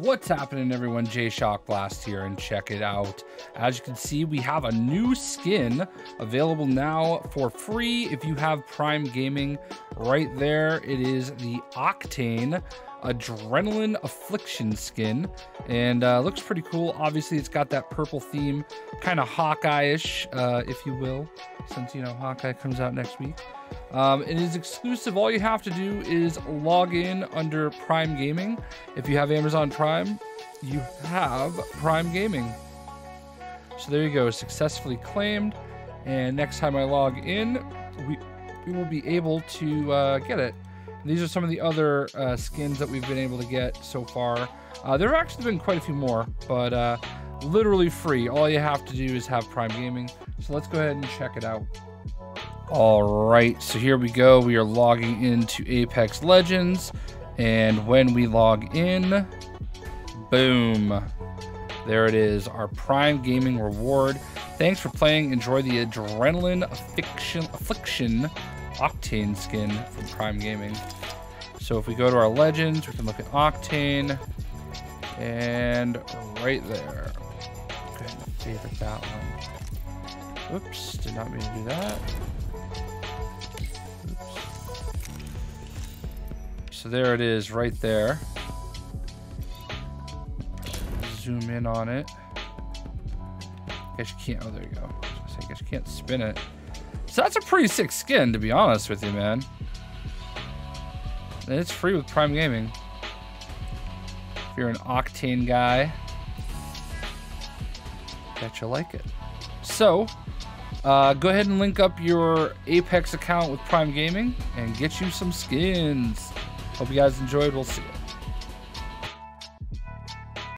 What's happening, everyone? JayShockblast here, and check it out. As you can see, we have a new skin available now for free if you have Prime Gaming. Right there, it is the Octane Adrenaline Affliction skin, and uh, looks pretty cool. Obviously, it's got that purple theme, kind of Hawkeye-ish, uh, if you will, since you know Hawkeye comes out next week. Um, it is exclusive. All you have to do is log in under Prime Gaming. If you have Amazon Prime, you have Prime Gaming. So there you go, successfully claimed. And next time I log in, we, we will be able to uh, get it. These are some of the other uh, skins that we've been able to get so far. Uh, there have actually been quite a few more, but uh, literally free. All you have to do is have Prime Gaming. So let's go ahead and check it out. All right, so here we go. We are logging into Apex Legends, and when we log in, boom, there it is, our Prime Gaming reward. Thanks for playing. Enjoy the Adrenaline Affliction, Affliction Octane skin from Prime Gaming. So if we go to our Legends, we can look at Octane, and right there. Go ahead and favorite that one. Whoops, did not mean to do that. So there it is right there. Zoom in on it. I Guess you can't, oh, there you go. I guess you can't spin it. So that's a pretty sick skin, to be honest with you, man. And it's free with Prime Gaming. If you're an Octane guy, bet you'll like it. So, uh, go ahead and link up your Apex account with Prime Gaming and get you some skins. Hope you guys enjoyed. We'll see you.